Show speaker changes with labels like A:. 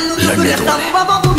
A: Magneto.